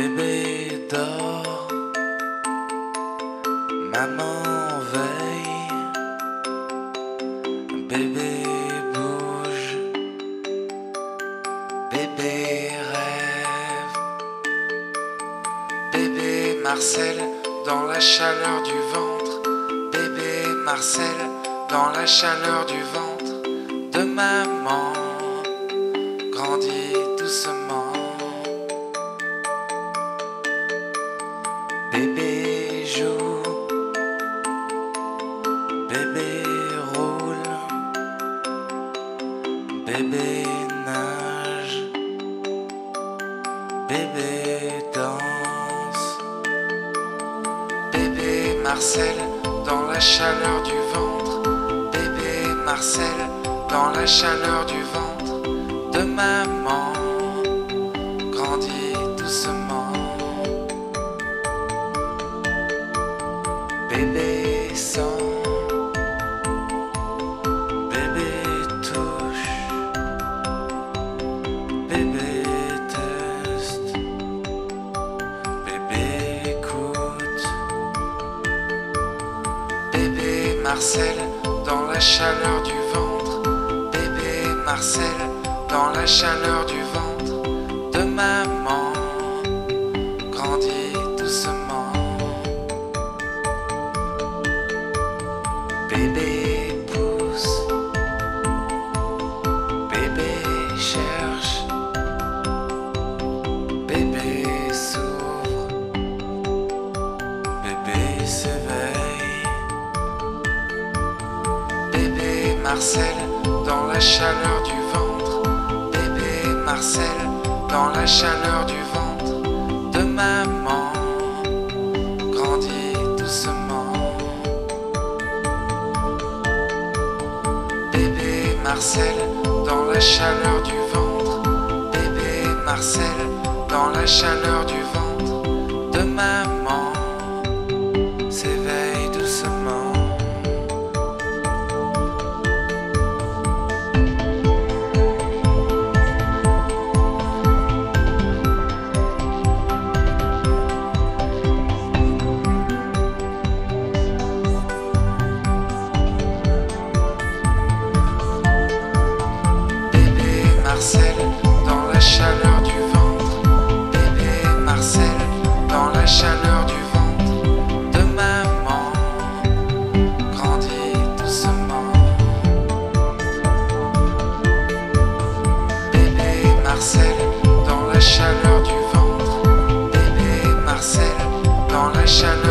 Bébé dort, maman veille, bébé bouge, bébé rêve, bébé Marcel dans la chaleur du ventre, bébé Marcel dans la chaleur du ventre de maman, grandit doucement. Bébé danse, bébé Marcel dans la chaleur du ventre, bébé Marcel dans la chaleur du ventre de maman, grandit doucement. Marcel dans la chaleur du ventre, bébé Marcel dans la chaleur du ventre de maman, grandit doucement. Marcel dans la chaleur du ventre, bébé Marcel dans la chaleur du ventre de maman, grandit doucement. Bébé Marcel dans la chaleur du ventre. Bébé Marcel dans la chaleur du ventre de maman. I shall